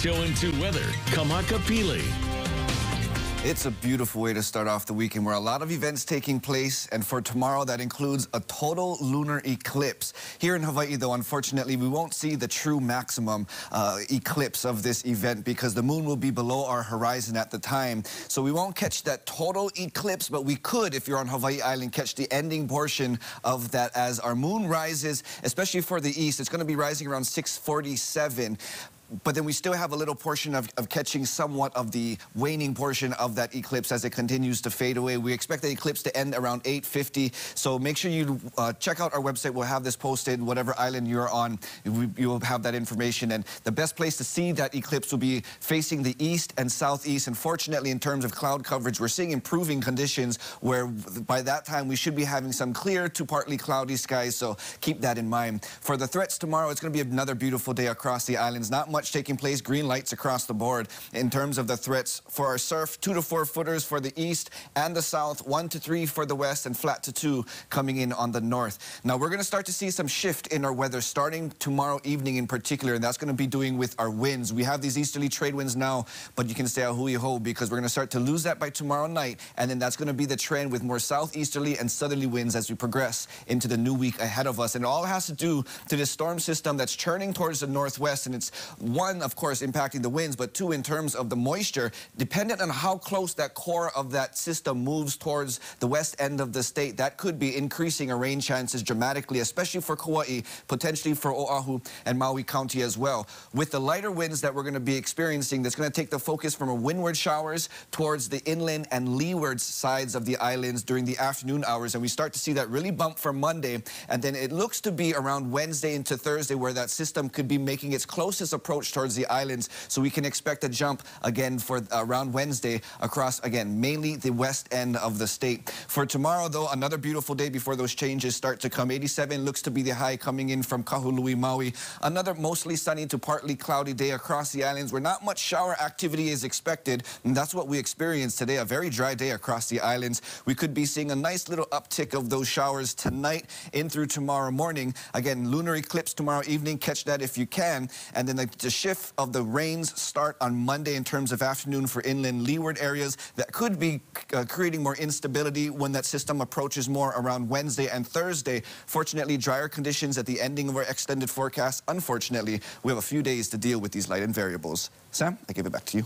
2 weather, Kamaka Pili. It's a beautiful way to start off the weekend where a lot of events taking place and for tomorrow that includes a total lunar eclipse. Here in Hawaii though unfortunately we won't see the true maximum uh, eclipse of this event because the moon will be below our horizon at the time. So we won't catch that total eclipse but we could if you're on Hawaii Island catch the ending portion of that as our moon rises especially for the east. It's going to be rising around 647 but then we still have a little portion of, of, catching somewhat of the waning portion of that eclipse as it continues to fade away. We expect the eclipse to end around 8.50, so make sure you uh, check out our website. We'll have this posted, whatever island you're on, you will have that information. And the best place to see that eclipse will be facing the east and southeast. And fortunately, in terms of cloud coverage, we're seeing improving conditions where by that time we should be having some clear to partly cloudy skies, so keep that in mind. For the threats tomorrow, it's going to be another beautiful day across the islands. Not much much taking place. Green lights across the board in terms of the threats for our surf. Two to four footers for the east and the south. One to three for the west and flat to two coming in on the north. Now we're going to start to see some shift in our weather starting tomorrow evening in particular. And that's going to be doing with our winds. We have these easterly trade winds now, but you can stay a hui ho because we're going to start to lose that by tomorrow night. And then that's going to be the trend with more southeasterly and southerly winds as we progress into the new week ahead of us. And it all has to do to this storm system that's churning towards the northwest. And it's one, of course, impacting the winds, but two, in terms of the moisture, dependent on how close that core of that system moves towards the west end of the state, that could be increasing our rain chances dramatically, especially for Kauai, potentially for Oahu and Maui County as well. With the lighter winds that we're going to be experiencing, that's going to take the focus from our windward showers towards the inland and leeward sides of the islands during the afternoon hours, and we start to see that really bump for Monday, and then it looks to be around Wednesday into Thursday where that system could be making its closest approach approach towards the islands. So we can expect a jump again for uh, around Wednesday across, again, mainly the west end of the state. For tomorrow, though, another beautiful day before those changes start to come. 87 looks to be the high coming in from Kahului, Maui. Another mostly sunny to partly cloudy day across the islands where not much shower activity is expected. And that's what we experienced today, a very dry day across the islands. We could be seeing a nice little uptick of those showers tonight in through tomorrow morning. Again, lunar eclipse tomorrow evening. Catch that if you can. And then the the shift of the rains start on Monday in terms of afternoon for inland leeward areas that could be uh, creating more instability when that system approaches more around Wednesday and Thursday. Fortunately, drier conditions at the ending of our extended forecast. Unfortunately, we have a few days to deal with these light and variables. Sam, I give it back to you.